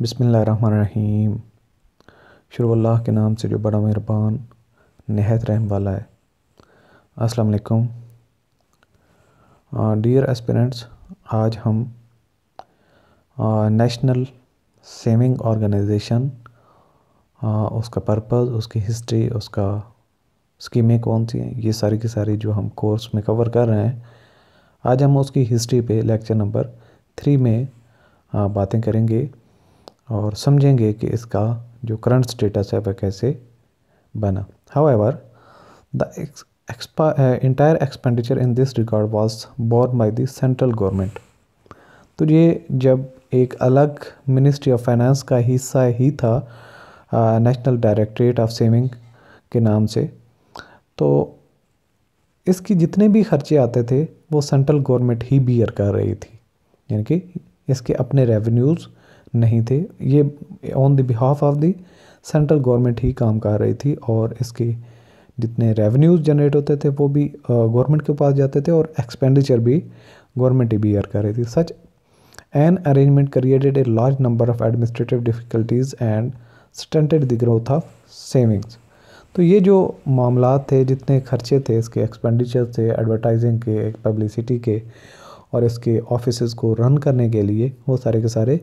बिसमीम शुरू के नाम से जो बड़ा मेहरबान, नहायत रहम वाला है। अस्सलाम वालेकुम। डियर एस्पिरेंट्स आज हम नेशनल सेविंग ऑर्गेनाइजेशन उसका पर्पस उसकी हिस्ट्री उसका स्कीमें कौन सी हैं, ये सारी की सारी जो हम कोर्स में कवर कर रहे हैं। आज हम उसकी हिस्ट्री पे लेक्चर नंबर थ्री में बातें करेंगे। और समझेंगे कि इसका जो करंट स्टेटस है वह कैसे बना। However the entire expenditure in this record was borne by the central government तो ये जब एक अलग मिनिस्ट्री ऑफ़ फाइनेंस का हिस्सा ही था नेशनल डायरेक्टरेट ऑफ़ सेविंग के नाम से तो इसकी जितने भी खर्चे आते थे, वो सेंट्रल गवर्नमेंट ही बियर कर रही थी। यानी कि इसके अपने रेवेन्यूज़ नहीं थे। ये on the behalf of the central government ही काम कर रही थी और इसके जितने रेवेन्यूज़ जनरेट होते थे वो भी गवर्नमेंट के पास जाते थे और एक्सपेंडिचर भी गवर्नमेंट ही बियर कर रही थी। Such an arrangement created a large number of administrative difficulties and stunted the growth of savings तो ये जो मामला थे, जितने खर्चे थे इसके एक्सपेंडिचर थे एडवर्टाइजिंग के पब्लिसिटी के और इसके ऑफ़िस को रन करने के लिए वो सारे के सारे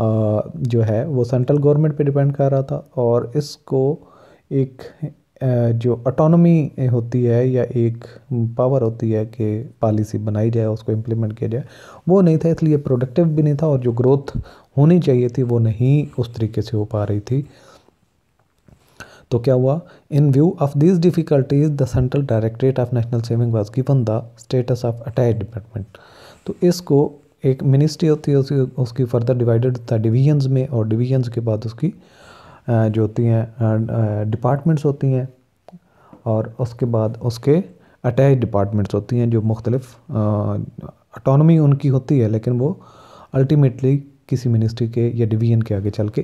जो है, वो सेंट्रल गवर्नमेंट पे डिपेंड कर रहा था और इसको एक जो ऑटोनॉमी होती है या एक पावर होती है कि पॉलिसी बनाई जाए, उसको इम्प्लीमेंट किया जाए, वो नहीं था, इसलिए प्रोडक्टिव भी नहीं था और जो ग्रोथ होनी चाहिए थी, वो नहीं उस तरीके से हो पा रही थी। तो क्या हुआ? In view of this difficulties the central directorate of national saving was given the status of attach department तो इसको एक मिनिस्ट्री होती है उसकी उसकी फर्दर डिवाइडेड होता है डिवीजन्स में और डिवीजन्स के बाद उसकी जो होती हैं डिपार्टमेंट्स होती हैं और उसके बाद उसके अटैच डिपार्टमेंट्स होती हैं जो मुख्तलिफ़ अटोनमी उनकी होती है, लेकिन वो अल्टीमेटली किसी मिनिस्ट्री के या डिवीज़न के आगे चल के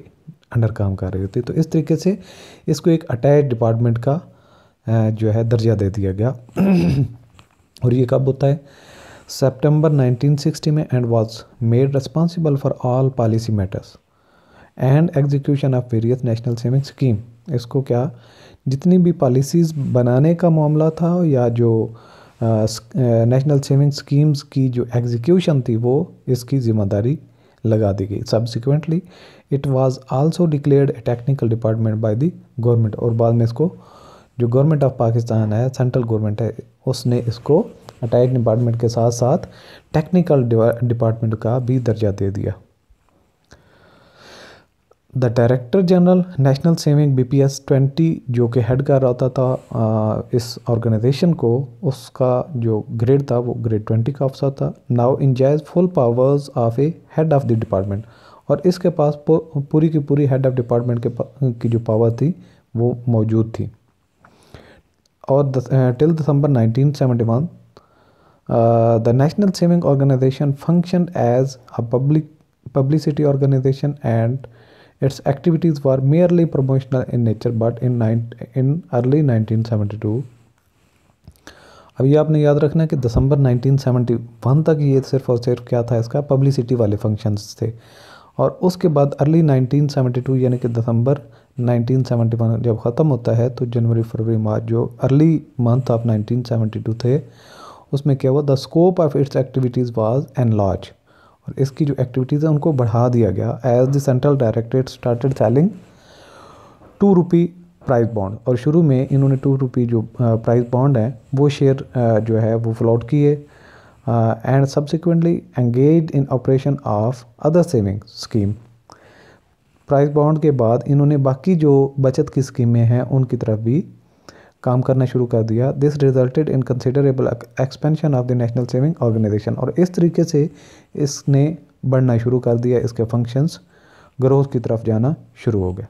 अंडर काम कर रही होती है। तो इस तरीके से इसको एक अटैच डिपार्टमेंट का जो है दर्जा दे दिया गया। और ये कब होता है? September 1960 में and was made responsible for all policy matters and execution of various national saving scheme. इसको क्या जितनी भी पॉलिसीज़ बनाने का मामला था या जो नेशनल सेविंग स्कीम्स की जो एग्जीक्यूशन थी वो इसकी ज़िम्मेदारी लगा दी गई। Subsequently it was also declared a technical department by the government और बाद में इसको जो गवर्नमेंट ऑफ़ पाकिस्तान है सेंट्रल गवर्नमेंट है, उसने इसको अटैक डिपार्टमेंट के साथ साथ टेक्निकल डिपार्टमेंट का भी दर्जा दे दिया। The director general national saving B P S twenty जो कि हेड कर रहा था इस ऑर्गेनाइजेशन को, उसका जो ग्रेड था, वो ग्रेड ट्वेंटी का अफसर था। Now enjoys full powers of a head of the department और इसके पास पूरी की पूरी हेड ऑफ़ डिपार्टमेंट के की जो पावर थी, वो मौजूद थी। और till December 1971 the national saving organisation function as a public publicity organisation and its activities were merely promotional in nature but in in early 1972 अभी आपने याद रखना है कि दिसंबर 1971 तक ये सिर्फ़ और सिर्फ़ क्या था? इसका पब्लिसिटी वाले फ़ंक्शंस थे। और उसके बाद अर्ली 1972 यानी कि दिसंबर 1971 जब ख़त्म होता है तो जनवरी, फरवरी, मार्च जो अर्ली मंथ ऑफ़ 1972 थे, उसमें क्या हुआ? The scope of its activities was enlarged और इसकी जो एक्टिविटीज़ है, उनको बढ़ा दिया गया। As the central directorate started selling two rupee prize bond और शुरू में इन्होंने टू रुपी जो प्राइस बॉन्ड है, वो शेयर जो है, वो फ्लोट किए। And subsequently engage in operation of other saving scheme prize bond के बाद इन्होंने बाकी जो बचत की स्कीमें हैं, उनकी तरफ़ भी काम करना शुरू कर दिया। This resulted in considerable expansion of the national saving organisation और इस तरीके से इसने बढ़ना शुरू कर दिया। इसके फ़ंक्शंस ग्रोथ की तरफ़ जाना शुरू हो गए